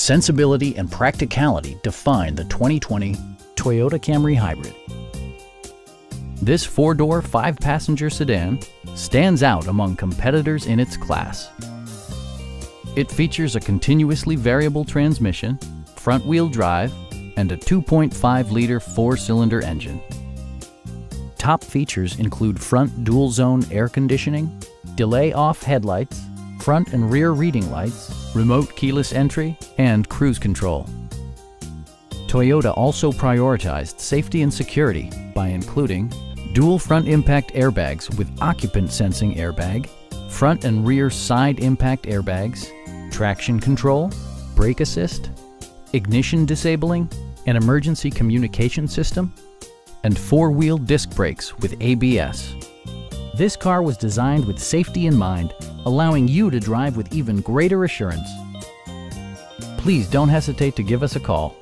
Sensibility and practicality define the 2020 Toyota Camry Hybrid. This four-door, five-passenger sedan stands out among competitors in its class. It features a continuously variable transmission, front-wheel drive, and a 2.5-liter four-cylinder engine. Top features include front dual-zone air conditioning, delay-off headlights, front and rear reading lights, remote keyless entry, and cruise control. Toyota also prioritized safety and security by including dual front impact airbags with occupant sensing airbag, front and rear side impact airbags, traction control, brake assist, ignition disabling, an emergency communication system, and four-wheel disc brakes with ABS. This car was designed with safety in mind, allowing you to drive with even greater assurance. Please don't hesitate to give us a call